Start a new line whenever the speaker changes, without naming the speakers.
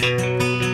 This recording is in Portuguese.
Música